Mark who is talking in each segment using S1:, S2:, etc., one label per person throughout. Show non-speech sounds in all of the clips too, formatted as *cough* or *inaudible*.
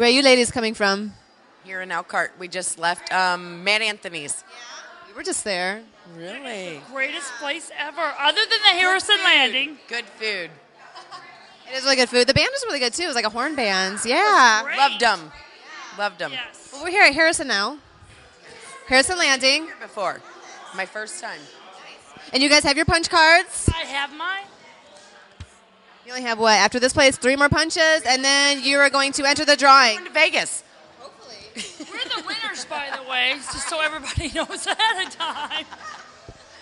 S1: Where are you ladies coming from?
S2: Here in Elkhart, we just left um, Matt Anthony's.
S1: We were just there.
S2: Really?
S3: Greatest place ever, other than the Harrison Landing.
S2: Good food.
S1: It is really good food. The band was really good too. It was like a horn band. Yeah.
S3: Great.
S2: Loved them. Loved them.
S3: Yes.
S1: Well, we're here at Harrison now. Harrison Landing.
S2: Before, my first time.
S1: And you guys have your punch cards.
S3: I have mine.
S1: You only have what? After this plays, three more punches, and then you are going to enter the drawing.
S2: Going to Vegas. Hopefully.
S3: We're the winners, by the way, just so everybody *laughs* knows ahead of time.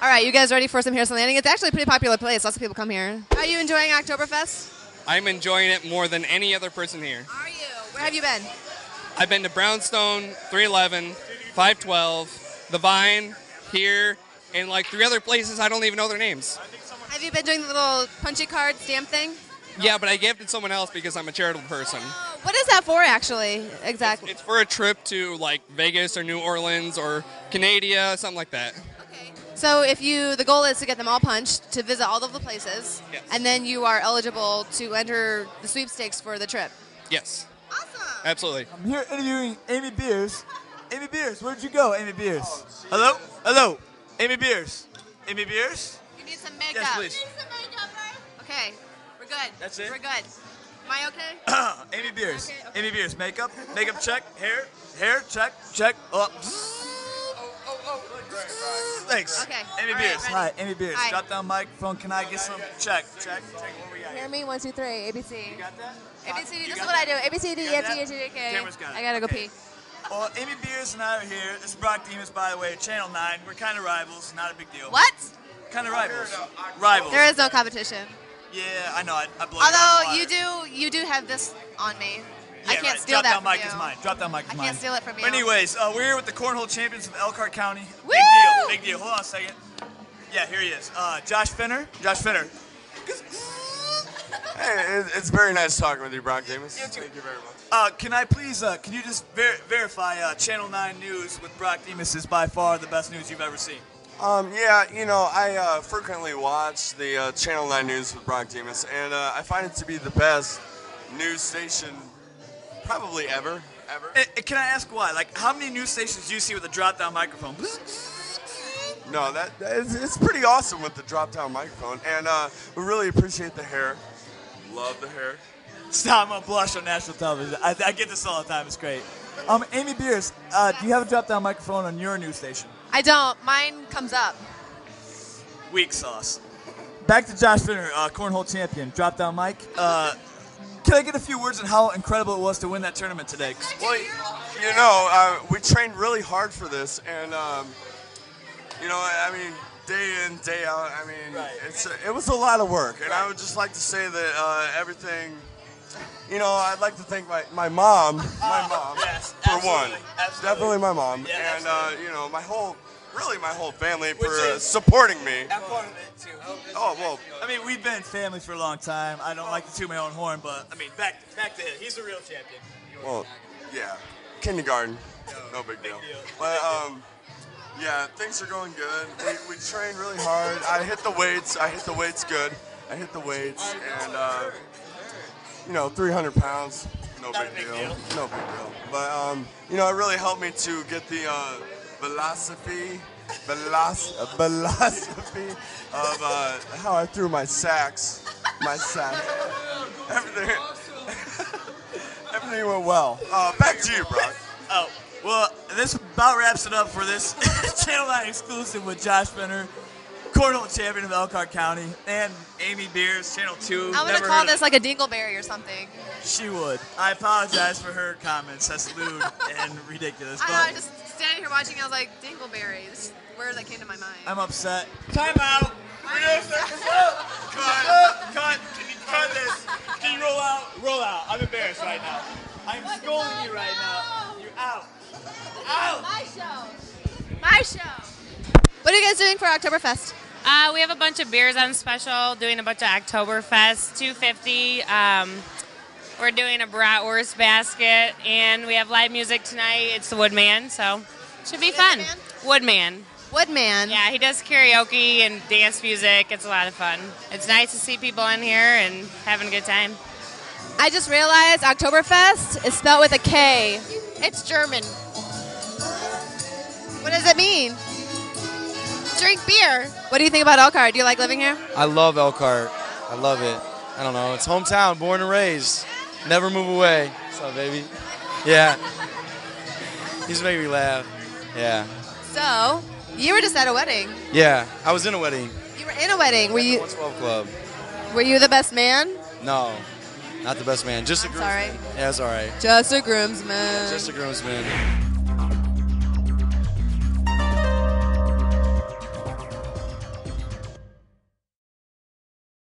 S1: All right, you guys ready for some Harrison Landing? It's actually a pretty popular place. Lots of people come here. Are you enjoying Oktoberfest?
S4: I'm enjoying it more than any other person here.
S1: Are you? Where have you been?
S4: I've been to Brownstone, 311, 512, The Vine, here, and like three other places I don't even know their names.
S1: Have you been doing the little punchy card stamp thing?
S4: Yeah, but I gave it to someone else because I'm a charitable person.
S1: Oh, what is that for, actually? Exactly.
S4: It's for a trip to like Vegas or New Orleans or Canada, something like that. Okay.
S1: So if you, the goal is to get them all punched to visit all of the places,
S4: Yes.
S1: and then you are eligible to enter the sweepstakes for the trip.
S4: Yes,
S1: Awesome.
S4: absolutely.
S5: I'm here interviewing Amy Beers. *laughs* Amy Beers, where'd you go, Amy Beers? Hello? Hello? Amy Beers. Amy Beers?
S1: You need some makeup.
S5: Yes, please.
S1: Okay, we're good.
S5: That's it?
S1: We're good. Am I okay? *clears throat*
S5: Amy Beers.
S1: Okay, okay.
S5: Amy Beers. Makeup. Makeup check. Hair. Hair check. Check. Oh. *gasps* Oh, oh, Up. Thanks.
S1: Okay.
S5: Amy
S1: All right,
S5: Beers.
S1: ready?
S5: Hi, Amy Beers.
S1: Hi.
S5: Drop down microphone. Can I get some? Check. Check. Check. What we got?
S1: Hear me, one, two, three, ABC.
S5: You got that?
S1: ABC, this is
S5: got
S1: what I do.
S5: that?
S1: A, B, C, D,
S5: You
S1: E,
S5: got
S1: F, G,
S5: that?
S1: H, I, J, K.
S5: Camera's got it.
S1: I gotta go
S5: Okay.
S1: pee.
S5: Well, Amy Beers and I are here. This is Brock Demas, by the way, Channel 9. We're kind of rivals. Not a big deal.
S1: What?
S5: Kind of rivals. Rivals.
S1: There is no competition.
S5: Yeah, I know. I, I blow you out of
S1: Although
S5: the
S1: you do, you do have this on me. I can't
S5: right.
S1: steal
S5: Drop
S1: that
S5: down
S1: from
S5: mic
S1: you.
S5: is mine. Drop down mic is
S1: I
S5: mine.
S1: can't steal it from you.
S5: But anyways, uh, we're here with the cornhole champions of Elkhart County.
S1: Woo!
S5: Big deal. Big deal. Hold on a second. Yeah, here he is. Uh, Josh Finner. Josh Finner. *laughs*
S6: Hey, it's very nice talking with you, Brock Davis. Thank you very much.
S5: Uh, can I please? Uh, can you just ver- verify uh, Channel 9 News with Brock Demas is by far the best news you've ever seen.
S6: Um, yeah, you know, I uh, frequently watch the uh, Channel 9 News with Brock Demas, and uh, I find it to be the best news station probably ever. Ever.
S5: Eh, eh, can I ask why? Like, how many news stations do you see with a drop-down microphone? *laughs*
S6: No, that it's, it's pretty awesome with the drop-down microphone, and uh, we really appreciate the hair. Love the hair.
S5: Stop! I'm gonna blush on national television. I, I get this all the time. It's great. Um, Amy Beers, uh, do you have a drop-down microphone on your news station?
S1: I don't. Mine comes up.
S5: Weak sauce. Back to Josh Finner, uh, cornhole champion. Drop down mic. Uh, can I get a few words on how incredible it was to win that tournament today?
S6: Well, you know, uh, we trained really hard for this, and um, you know, I mean, day in, day out. I mean,
S5: Right.
S6: it's it was a lot of work, and I would just like to say that uh, everything. You know, I'd like to thank my, my mom, my *laughs* mom,
S5: Yes,
S6: for
S5: absolutely,
S6: one,
S5: absolutely.
S6: definitely my mom,
S5: Yeah,
S6: and uh, you know, my whole, really my whole family for
S5: Which
S6: uh, supporting me.
S5: I'm part of it too.
S6: Oh well,
S5: I mean, we've been family for a long time. I don't like to toot my own horn, but I mean, back back to him. He's a real champion.
S6: Well, yeah, kindergarten, no big deal. But um, yeah, things are going good. We, we train really hard. I hit the weights. I hit the weights good. I hit the weights, and uh, you know, 300 pounds, no big,
S5: big
S6: deal.
S5: deal.
S6: No big deal. But um, you know, it really helped me to get the uh, philosophy, veloc- philosophy of uh, how I threw my sacks, my sack, everything. *laughs* Everything went well. Uh, back to you, Brock.
S5: Oh, well, this about wraps it up for this *laughs* Channel 9 exclusive with Josh Finner, cornhole champion of Elkhart County, and Amy Beers, Channel 2.
S1: I'm gonna call
S5: heard of-
S1: this like a dingleberry or something.
S5: She would. I apologize for her comments. That's lewd and *laughs* ridiculous.
S1: I know. I was just standing here watching. I was like, dingleberry. This word that came to my mind.
S5: I'm upset. Time out. Producer. *laughs* Cut. Cut. Can you cut this? Can you roll out? Roll out. I'm embarrassed right now. I'm scolding you right now. You're out. Out.
S1: My show. My show. What are you guys doing for Oktoberfest?
S7: Uh, we have a bunch of beers on special, doing a bunch of Oktoberfest, 250. Um, we're doing a bratwurst basket, and we have live music tonight. It's the Woodman, so should be fun. Woodman.
S1: Woodman.
S7: Yeah, he does karaoke and dance music. It's a lot of fun. It's nice to see people in here and having a good time.
S1: I just realized Oktoberfest is spelled with a K.
S8: It's German.
S1: What does it mean?
S8: Drink beer.
S1: What do you think about Elkhart? Do you like living here?
S9: I love Elkhart. I love it. I don't know. It's hometown, born and raised. Never move away. What's up, baby? Yeah. He's making me laugh. Yeah.
S1: So, you were just at a wedding.
S9: Yeah. I was in a wedding.
S1: You were in a wedding. Were you
S9: 112 Club.
S1: were you the best man?
S9: No, not the best man. Just a groomsman.
S1: sorry.
S9: Yeah, it's all right.
S1: Just a groomsman.
S9: Just a groomsman.